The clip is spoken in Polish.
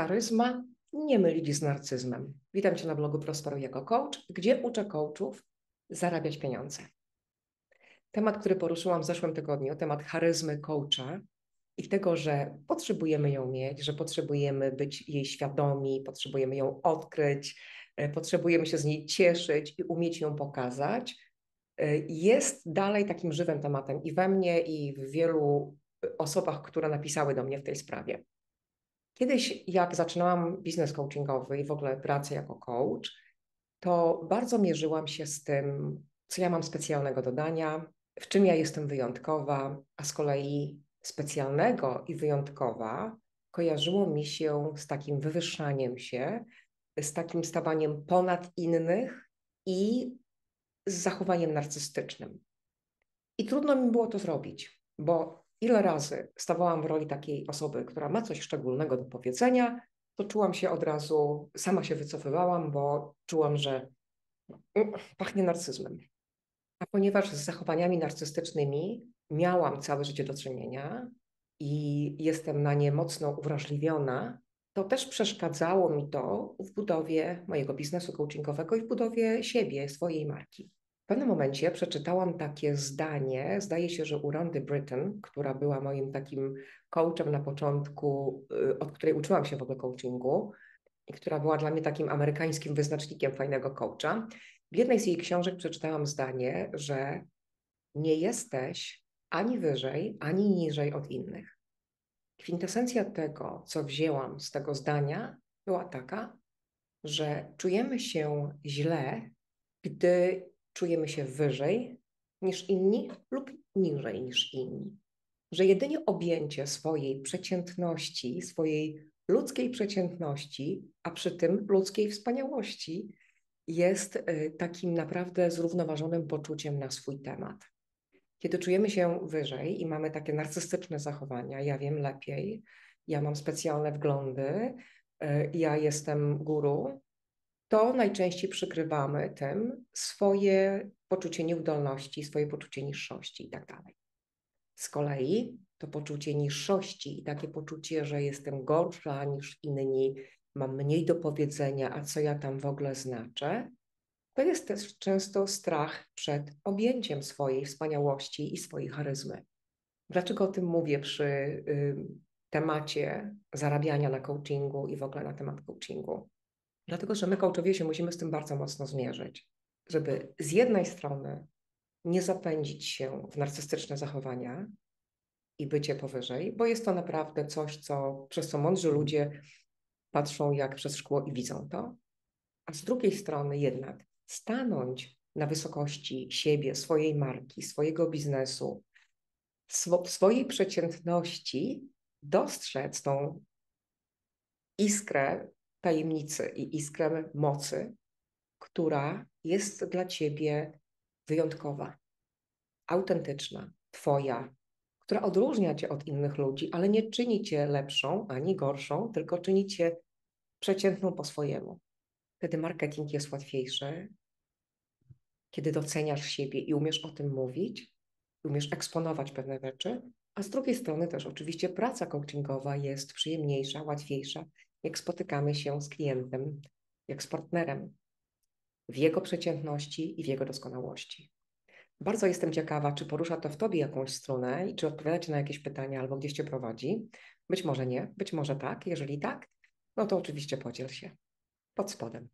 Charyzma nie mylić z narcyzmem. Witam Cię na blogu Prosperuj jako coach, gdzie uczę coachów zarabiać pieniądze. Temat, który poruszyłam w zeszłym tygodniu, temat charyzmy coacha i tego, że potrzebujemy ją mieć, że potrzebujemy być jej świadomi, potrzebujemy ją odkryć, e, potrzebujemy się z niej cieszyć i umieć ją pokazać, e, jest dalej takim żywym tematem i we mnie, i w wielu osobach, które napisały do mnie w tej sprawie. Kiedyś, jak zaczynałam biznes coachingowy i w ogóle pracę jako coach, to bardzo mierzyłam się z tym, co ja mam specjalnego dodania, w czym ja jestem wyjątkowa, a z kolei specjalnego i wyjątkowa kojarzyło mi się z takim wywyższaniem się, z takim stawaniem ponad innych i z zachowaniem narcystycznym. I trudno mi było to zrobić, bo ile razy stawałam w roli takiej osoby, która ma coś szczególnego do powiedzenia, to czułam się od razu, sama się wycofywałam, bo czułam, że mm, pachnie narcyzmem. A ponieważ z zachowaniami narcystycznymi miałam całe życie do czynienia i jestem na nie mocno uwrażliwiona, to też przeszkadzało mi to w budowie mojego biznesu coachingowego i w budowie siebie, swojej marki pewnym momencie przeczytałam takie zdanie, zdaje się, że u Rondy Britton, która była moim takim coachem na początku, y, od której uczyłam się w ogóle coachingu i która była dla mnie takim amerykańskim wyznacznikiem fajnego coacha. W jednej z jej książek przeczytałam zdanie, że nie jesteś ani wyżej, ani niżej od innych. Kwintesencja tego, co wzięłam z tego zdania, była taka, że czujemy się źle, gdy czujemy się wyżej niż inni lub niżej niż inni. Że jedynie objęcie swojej przeciętności, swojej ludzkiej przeciętności, a przy tym ludzkiej wspaniałości, jest y, takim naprawdę zrównoważonym poczuciem na swój temat. Kiedy czujemy się wyżej i mamy takie narcystyczne zachowania, ja wiem lepiej, ja mam specjalne wglądy, y, ja jestem guru, to najczęściej przykrywamy tym swoje poczucie nieudolności, swoje poczucie niższości i tak dalej. Z kolei to poczucie niższości i takie poczucie, że jestem gorsza niż inni, mam mniej do powiedzenia, a co ja tam w ogóle znaczę, to jest też często strach przed objęciem swojej wspaniałości i swojej charyzmy. Dlaczego o tym mówię przy y, temacie zarabiania na coachingu i w ogóle na temat coachingu? Dlatego, że my coachowie się musimy z tym bardzo mocno zmierzyć, żeby z jednej strony nie zapędzić się w narcystyczne zachowania i bycie powyżej, bo jest to naprawdę coś, co przez co mądrzy ludzie patrzą jak przez szkło i widzą to, a z drugiej strony jednak stanąć na wysokości siebie, swojej marki, swojego biznesu, sw swojej przeciętności, dostrzec tą iskrę tajemnicy i iskrę mocy, która jest dla ciebie wyjątkowa, autentyczna, twoja, która odróżnia cię od innych ludzi, ale nie czyni cię lepszą ani gorszą, tylko czyni cię przeciętną po swojemu. Wtedy marketing jest łatwiejszy, kiedy doceniasz siebie i umiesz o tym mówić, umiesz eksponować pewne rzeczy, a z drugiej strony też oczywiście praca coachingowa jest przyjemniejsza, łatwiejsza jak spotykamy się z klientem, jak z partnerem, w jego przeciętności i w jego doskonałości. Bardzo jestem ciekawa, czy porusza to w Tobie jakąś stronę i czy odpowiadacie na jakieś pytania albo gdzieś Cię prowadzi. Być może nie, być może tak. Jeżeli tak, no to oczywiście podziel się pod spodem.